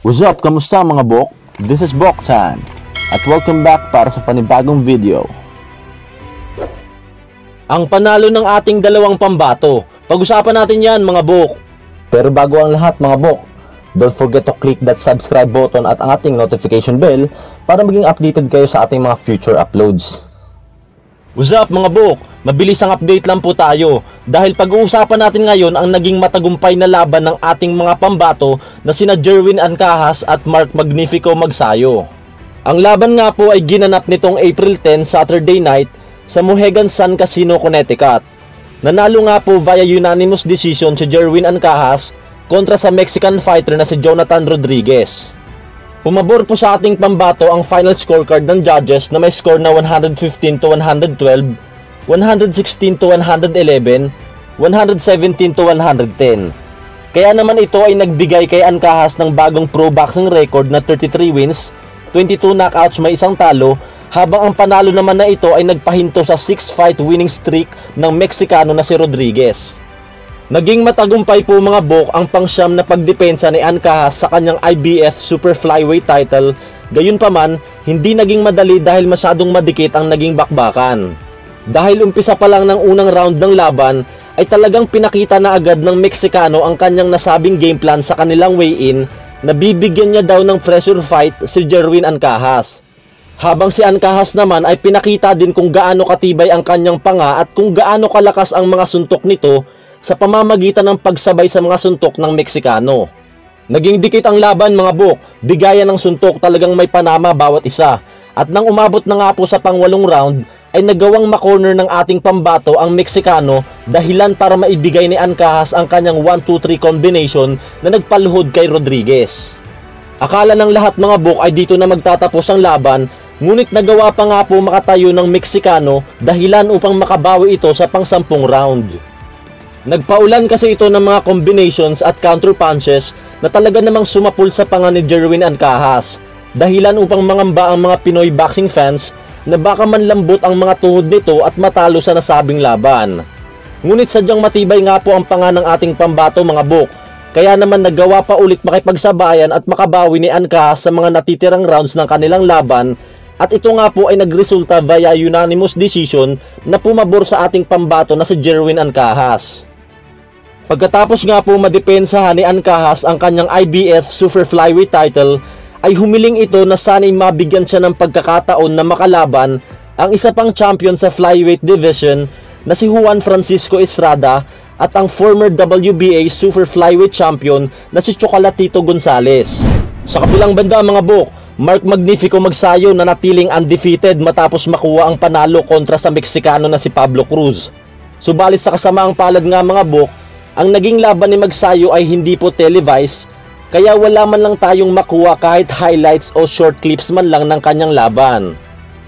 What's up? Kamusta mga Bok? This is Bok Time at welcome back para sa panibagong video. Ang panalo ng ating dalawang pambato. Pag-usapan natin yan mga Bok. Pero bago ang lahat mga Bok, don't forget to click that subscribe button at ang ating notification bell para maging updated kayo sa ating mga future uploads. What's up mga Bok? Mabilis ang update lang po tayo dahil pag-uusapan natin ngayon ang naging matagumpay na laban ng ating mga pambato na sina Jerwin Ancahas at Mark Magnifico Magsayo. Ang laban nga po ay ginanap nitong April 10 Saturday night sa Mohegan Sun Casino, Connecticut. Nanalo nga po via unanimous decision si Jerwin Ancahas kontra sa Mexican fighter na si Jonathan Rodriguez. Pumabor po sa ating pambato ang final scorecard ng judges na may score na 115 to 112, 116 to 111, 117 to 110. Kaya naman ito ay nagbigay kay Ancahas ng bagong pro boxing record na 33 wins, 22 knockouts may isang talo, habang ang panalo naman na ito ay nagpahinto sa 6 fight winning streak ng Meksikano na si Rodriguez. Naging matagumpay po mga bok ang pangsyam na pagdepensa ni Ancahas sa kanyang IBF Super Flyweight title, gayunpaman hindi naging madali dahil masyadong madikit ang naging bakbakan. Dahil umpisa pa lang ng unang round ng laban, ay talagang pinakita na agad ng Meksikano ang kanyang nasabing game plan sa kanilang weigh-in na bibigyan niya daw ng pressure fight si Jerwin Ancahas. Habang si Ancahas naman ay pinakita din kung gaano katibay ang kanyang panga at kung gaano kalakas ang mga suntok nito sa pamamagitan ng pagsabay sa mga suntok ng Meksikano. Naging dikit ang laban mga buk, bigayan ng suntok talagang may panama bawat isa. At nang umabot na nga po sa pangwalong round, ay nagawang makorner ng ating pambato ang Meksikano dahilan para maibigay ni Ancahas ang kanyang 1-2-3 combination na nagpaluhod kay Rodriguez. Akala ng lahat mga buk ay dito na magtatapos ang laban ngunit nagawa pa nga po makatayo ng Meksikano dahilan upang makabawi ito sa pangsampung round. Nagpaulan kasi ito ng mga combinations at counter punches na talaga namang sumapul sa panga ni Jerwin Ancahas. Dahilan upang mangamba ang mga Pinoy boxing fans na baka manlambot ang mga tuhod nito at matalo sa nasabing laban. Ngunit sadyang matibay nga po ang panga ng ating pambato mga buk. Kaya naman nagawa pa ulit makipagsabayan at makabawi ni Ancahas sa mga natitirang rounds ng kanilang laban at ito nga po ay nagresulta via unanimous decision na pumabor sa ating pambato na si Jerwin Ancahas. Pagkatapos nga po madepensahan ni Ancahas ang kanyang IBF Super Flyweight title, ay humiling ito na sana'y mabigyan siya ng pagkakataon na makalaban ang isa pang champion sa flyweight division na si Juan Francisco Estrada at ang former WBA Super Flyweight champion na si Chocolatito Gonzalez. Sa kabilang banda mga buk, Mark Magnifico magsayo na natiling undefeated matapos makuha ang panalo kontra sa Meksikano na si Pablo Cruz. Subalit sa kasamaang palad nga mga buk, ang naging laban ni Magsayo ay hindi po televised, kaya wala man lang tayong makuha kahit highlights o short clips man lang ng kanyang laban.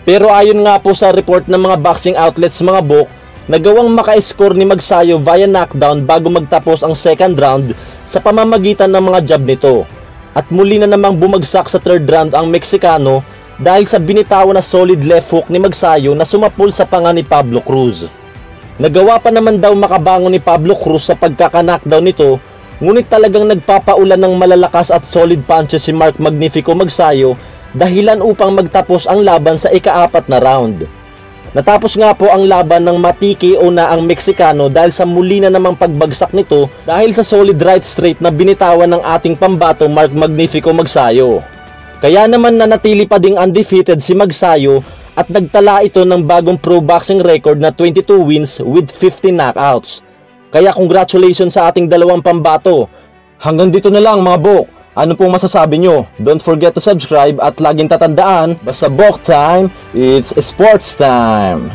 Pero ayon nga po sa report ng mga boxing outlets mga book, nagawang maka-score ni Magsayo via knockdown bago magtapos ang second round sa pamamagitan ng mga jab nito. At muli na namang bumagsak sa third round ang Meksikano dahil sa binitawan na solid left hook ni Magsayo na sumapul sa panga ni Pablo Cruz. Nagawa pa naman daw makabangon ni Pablo Cruz sa pagkaka-knockdown nito, ngunit talagang nagpapaulan ng malalakas at solid punches si Mark Magnifico Magsayo dahilan upang magtapos ang laban sa ikaapat na round. Natapos nga po ang laban ng matiki o na ang Meksikano dahil sa muli na namang pagbagsak nito dahil sa solid right straight na binitawan ng ating pambato Mark Magnifico Magsayo. Kaya naman nanatili pa ding undefeated si Magsayo at nagtala ito ng bagong pro boxing record na 22 wins with 15 knockouts. Kaya congratulations sa ating dalawang pambato. Hanggang dito na lang mga bok. Ano pong masasabi nyo? Don't forget to subscribe at laging tatandaan, basta bok time, it's sports time.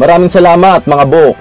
Maraming salamat mga bok.